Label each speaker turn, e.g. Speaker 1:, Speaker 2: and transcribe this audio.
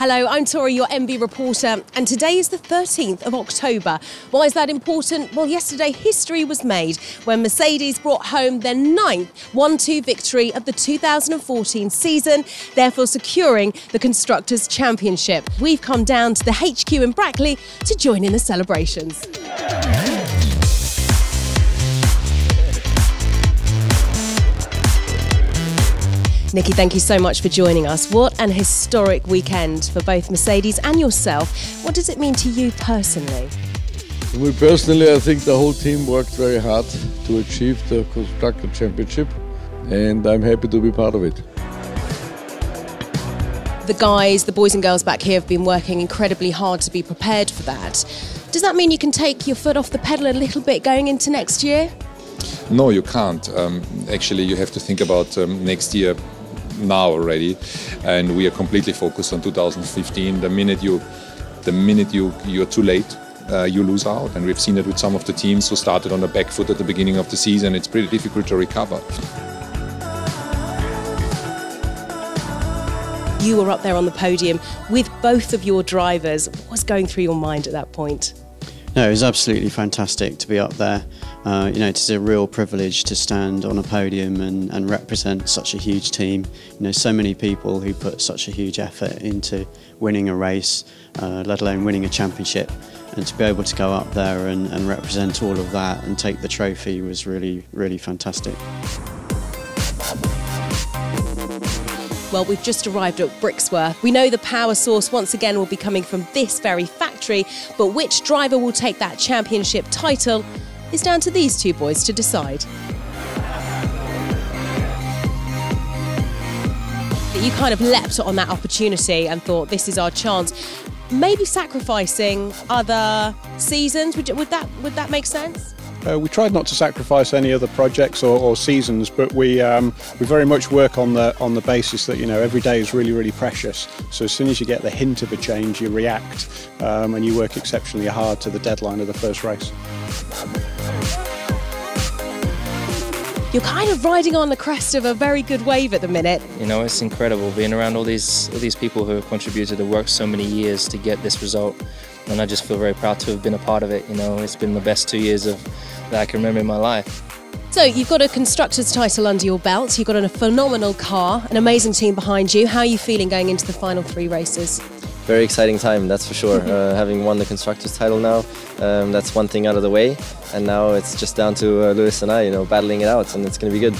Speaker 1: Hello, I'm Torie, your MB reporter, and today is the 13th of October. Why is that important? Well, yesterday history was made when Mercedes brought home their ninth 1 2 victory of the 2014 season, therefore securing the Constructors' Championship. We've come down to the HQ in Brackley to join in the celebrations. Niki, thank you so much for joining us. What an historic weekend for both Mercedes and yourself. What does it mean to you personally?
Speaker 2: For me personally, I think the whole team worked very hard to achieve the Constructor Championship, and I'm happy to be part of it.
Speaker 1: The guys, the boys and girls back here have been working incredibly hard to be prepared for that. Does that mean you can take your foot off the pedal a little bit going into next year?
Speaker 3: No, you can't. Um, actually, you have to think about um, next year now already, and we are completely focused on 2015. The minute you, the minute you you're too late, uh, you lose out, and we've seen it with some of the teams who started on the back foot at the beginning of the season. It's pretty difficult to recover.
Speaker 1: You were up there on the podium with both of your drivers. What was going through your mind at that point?
Speaker 4: No, it was absolutely fantastic to be up there. Uh, you know, it's a real privilege to stand on a podium and, and represent such a huge team. You know, so many people who put such a huge effort into winning a race, uh, let alone winning a championship. And to be able to go up there and, and represent all of that and take the trophy was really, really fantastic.
Speaker 1: Well, we've just arrived at Brixworth. We know the power source once again will be coming from this very factory, but which driver will take that championship title is down to these two boys to decide. You kind of leapt on that opportunity and thought, this is our chance. Maybe sacrificing other seasons, would, would that, would that make sense?
Speaker 5: Uh, we tried not to sacrifice any other projects or, or seasons, but we um, we very much work on the on the basis that you know every day is really really precious. So as soon as you get the hint of a change, you react um, and you work exceptionally hard to the deadline of the first race.
Speaker 1: You're kind of riding on the crest of a very good wave at the minute.
Speaker 6: You know, it's incredible being around all these all these people who have contributed to work so many years to get this result and I just feel very proud to have been a part of it. You know, it's been the best two years of that I can remember in my life.
Speaker 1: So you've got a constructor's title under your belt. You've got a phenomenal car, an amazing team behind you. How are you feeling going into the final three races?
Speaker 7: Very exciting time, that's for sure. uh, having won the constructors title now, um, that's one thing out of the way, and now it's just down to uh, Lewis and I, you know, battling it out, and it's going to be good.